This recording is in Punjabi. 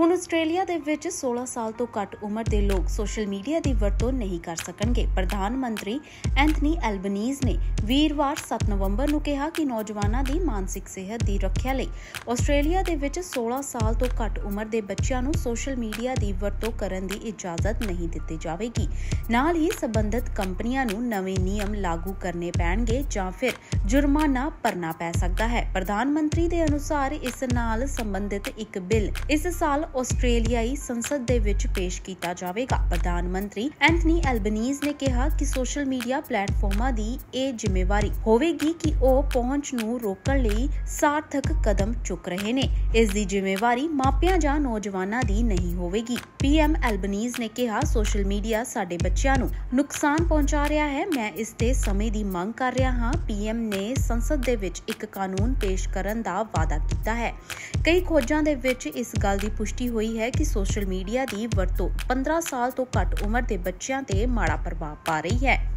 ਹੁਣ ਆਸਟ੍ਰੇਲੀਆ ਦੇ ਵਿੱਚ 16 ਸਾਲ ਤੋਂ ਘੱਟ ਉਮਰ ਦੇ ਲੋਕ ਸੋਸ਼ਲ ਮੀਡੀਆ ਦੀ ਵਰਤੋਂ ਨਹੀਂ ਕਰ ਸਕਣਗੇ। ਪ੍ਰਧਾਨ ਮੰਤਰੀ ਐਂਥਨੀ ਐਲਬਨੀਜ਼ ਨੇ ਵੀਰਵਾਰ 7 ਨਵੰਬਰ ਨੂੰ ਕਿਹਾ ਕਿ ਨੌਜਵਾਨਾਂ ਦੀ ਮਾਨਸਿਕ ਸਿਹਤ ਦੀ ਰੱਖਿਆ ਲਈ ਆਸਟ੍ਰੇਲੀਆ ਦੇ ਵਿੱਚ 16 ਸਾਲ ਤੋਂ ਘੱਟ ਉਮਰ ਦੇ ਬੱਚਿਆਂ ਨੂੰ ਸੋਸ਼ਲ ਮੀਡੀਆ ਦੀ ਵਰਤੋਂ ਕਰਨ ਦੀ ਇਜਾਜ਼ਤ ਨਹੀਂ ਦਿੱਤੀ ਜਾਵੇਗੀ। ਨਾਲ ਹੀ ਸਬੰਧਤ ਕੰਪਨੀਆਂ ਨੂੰ ਨਵੇਂ ਨਿਯਮ ਲਾਗੂ ਕਰਨੇ ਪੈਣਗੇ ਜਾਂ ਫਿਰ ਜੁਰਮਾਨਾ ਭਰਨਾ ਪੈ ਸਕਦਾ ਹੈ। ਪ੍ਰਧਾਨ ਮੰਤਰੀ ਦੇ ਅਨੁਸਾਰ ਇਸ ਨਾਲ ਸੰਬੰਧਿਤ ਇੱਕ ਬਿੱਲ ਇਸ ਸਾਲ ਆਸਟ੍ਰੇਲੀਆਈ ਸੰਸਦ ਦੇ ਵਿੱਚ ਪੇਸ਼ ਕੀਤਾ ਜਾਵੇਗਾ। ਪ੍ਰਧਾਨ ਮੰਤਰੀ ਐਂਥਨੀ ਐਲਬਨੀਜ਼ ਨੇ ਕਿਹਾ ਕਿ ਸੋਸ਼ਲ ਮੀਡੀਆ ਪਲੇਟਫਾਰਮਾਂ ਦੀ ਇਹ ਜ਼ਿੰਮੇਵਾਰੀ ਹੋਵੇਗੀ ਕਿ ਉਹ ਪਹੁੰਚ ਨੂੰ ਰੋਕਣ ਲਈ ਸਾਰਥਕ ਕਦਮ ਚੁੱਕ ਰਹੇ ਨੇ। ਇਸ ਦੀ ਜ਼ਿੰਮੇਵਾਰੀ ਮਾਪਿਆਂ ਜਾਂ ਨੌਜਵਾਨਾਂ ਦੀ ਨਹੀਂ ਹੋਵੇਗੀ। ਪੀਐਮ ਐਲਬਨੀਜ਼ ਨੇ ਕਿਹਾ, ਸੋਸ਼ਲ ਮੀਡੀਆ ਸਾਡੇ ਬੱਚਿਆਂ ਨੂੰ ਨੁਕਸਾਨ ਪਹੁੰਚਾ ਰਿਹਾ ਹੈ। ਮੈਂ ਇਸ ਤੇ ਸਮੇਂ ਦੀ ਮੰਗ ਕਰ ਰਿਹਾ ਹਾਂ। ਪੀਐਮ ਨੇ ਸੰਸਦ ਦੇ ਵਿੱਚ ਇੱਕ ਕਾਨੂੰਨ ਪੇਸ਼ ਕਰਨ ਦਾ ਵਾਅਦਾ ਕੀਤਾ ਹੈ। ਕਈ ਖੋਜਾਂ ਦੇ ਵਿੱਚ ਇਸ ਗੱਲ ਦੀ ਪੁਸ਼ਟੀ ਹੋਈ ਹੈ ਕਿ ਸੋਸ਼ਲ ਮੀਡੀਆ ਦੀ ਵਰਤੋਂ 15 ਸਾਲ ਤੋਂ ਘੱਟ ਉਮਰ ਦੇ ਬੱਚਿਆਂ ਤੇ ਮਾੜਾ ਪ੍ਰਭਾਵ ਪਾ ਰਹੀ ਹੈ।